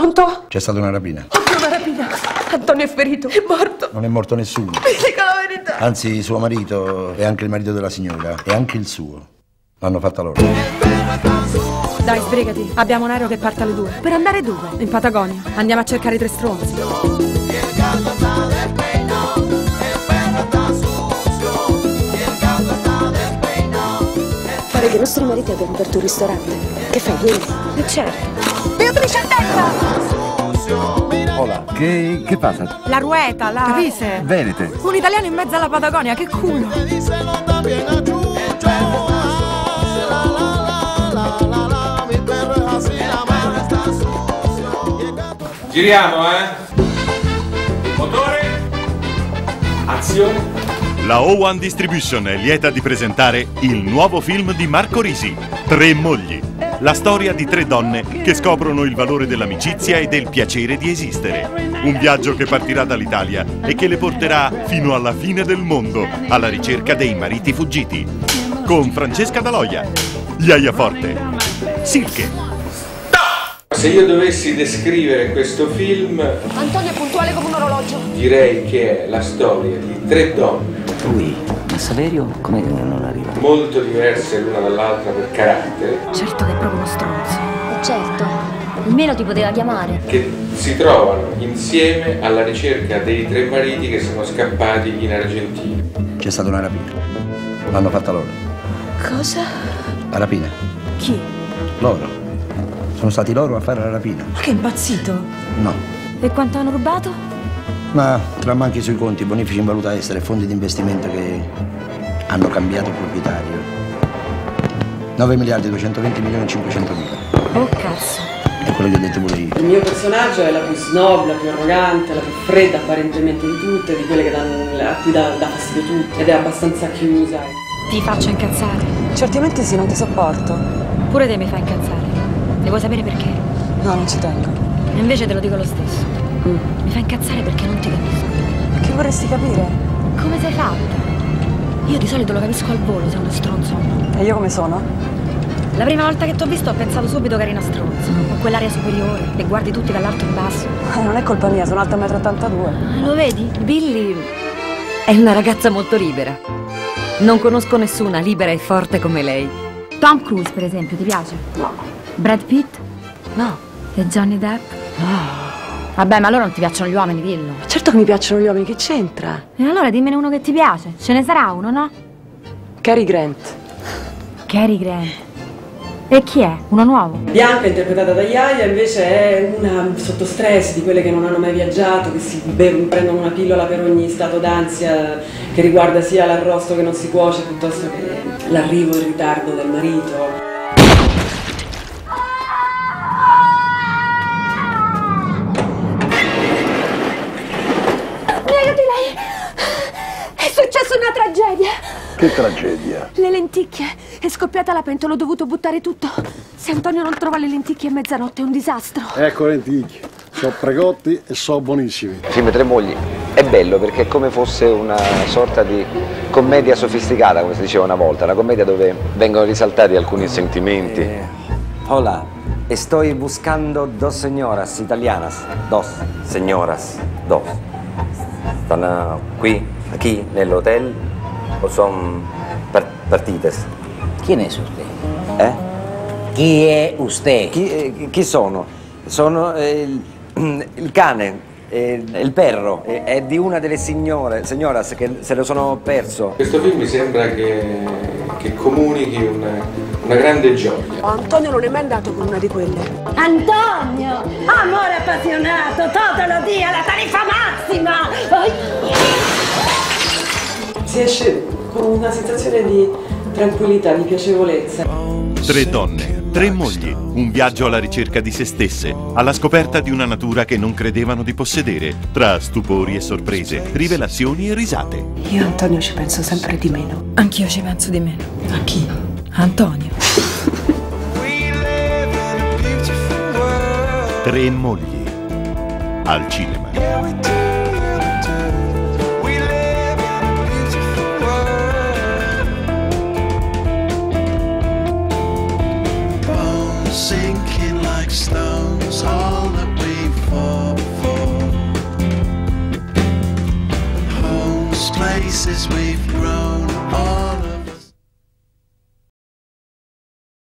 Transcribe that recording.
Pronto? C'è stata una rapina. Oddio, una rapina. Antonio è ferito, è morto. Non è morto nessuno. Mi dica la verità. Anzi, suo marito e anche il marito della signora e anche il suo l'hanno fatta loro. Dai, sbrigati. Abbiamo un aereo che parte alle due. Per andare dove? In Patagonia. Andiamo a cercare i tre stronzi. Pare che i nostri mariti abbiano aperto un ristorante. Che fai, vieni? E certo. Beatrice attenta! Hola, che, che passa? La rueta, la... Capise? Venete. Un italiano in mezzo alla Patagonia, che culo. Giriamo, eh? Motore. Azione. La O1 Distribution è lieta di presentare il nuovo film di Marco Risi, Tre mogli. La storia di tre donne che scoprono il valore dell'amicizia e del piacere di esistere. Un viaggio che partirà dall'Italia e che le porterà fino alla fine del mondo, alla ricerca dei mariti fuggiti. Con Francesca Daloia, Iaia Forte, Silke, Se io dovessi descrivere questo film, Antonio è puntuale come un orologio. direi che è la storia di tre donne Lui, Saverio, come non arriva? molto diverse l'una dall'altra per carattere, Certo che è proprio uno stronzo. Certo, almeno ti poteva chiamare. che si trovano insieme alla ricerca dei tre mariti che sono scappati in Argentina. C'è stata una rapina. L'hanno fatta loro. Cosa? La rapina. Chi? Loro. Sono stati loro a fare la rapina. Ma che impazzito. No. E quanto hanno rubato? Ma tra manchi sui conti, bonifici in valuta estera e fondi di investimento che hanno cambiato proprietario. 9 miliardi 220 milioni e 500 mila. Oh, cazzo. È quello che ho detto pure io. Il mio personaggio è la più snob, la più arrogante, la più fredda apparentemente di tutte, di quelle che danno, a cui dà, dà fastidio tutte ed è abbastanza chiusa. Ti faccio incazzare. Certamente sì, non ti sopporto. Pure te mi fai incazzare. E vuoi sapere perché? No, non ci tengo. E invece te lo dico lo stesso. Mi fai incazzare perché non ti capisco. Che vorresti capire? Come sei fatta? Io di solito lo capisco al volo se è uno stronzo o no. E io come sono? La prima volta che ti ho visto ho pensato subito che eri una stronza. Con quell'aria superiore e guardi tutti dall'alto in basso. Eh, non è colpa mia, sono alta 1,82 m. Lo vedi? Billy è una ragazza molto libera. Non conosco nessuna libera e forte come lei. Tom Cruise, per esempio, ti piace? No. Brad Pitt? No. E Johnny Depp? Vabbè, ma allora non ti piacciono gli uomini, dillo. Certo che mi piacciono gli uomini, che c'entra? E allora dimmene uno che ti piace. Ce ne sarà uno, no? Cary Grant. Cary Grant. E chi è? Uno nuovo? Bianca, interpretata da Yaya, invece è una sotto stress di quelle che non hanno mai viaggiato, che si be- prendono una pillola per ogni stato d'ansia che riguarda sia l'arrosto che non si cuoce piuttosto che l'arrivo in ritardo del marito. Che tragedia. Le lenticchie. È scoppiata la pentola, ho dovuto buttare tutto. Se Antonio non trova le lenticchie a mezzanotte è un disastro. Ecco lenticchie. Sono precotti e sono buonissimi. Il film Tre mogli è bello perché è come fosse una sorta di commedia sofisticata, come si diceva una volta, una commedia dove vengono risaltati alcuni sentimenti. hola, estoy buscando dos señoras italianas. Dos señoras, dos. Stanno qui, qui, nell'hotel o sono partites? ¿Quién es usted? Eh? ¿Quién es usted? Chi, eh, chi sono? Sono eh, il, il cane, eh, il perro, eh, è di una delle signore, signoras che se lo sono perso. Questo film mi sembra che, che comunichi una, una grande gioia. Antonio non è mai andato con una di quelle. Antonio! Amore appassionato! Totalo dia, la tariffa massima! Si esce con una sensazione di tranquillità, di piacevolezza. Tre donne, tre mogli, un viaggio alla ricerca di se stesse, alla scoperta di una natura che non credevano di possedere, tra stupori e sorprese, rivelazioni e risate. Io Antonio ci penso sempre di meno. Anch'io ci penso di meno. A chi? Antonio. Tre mogli. Al cinema. this wave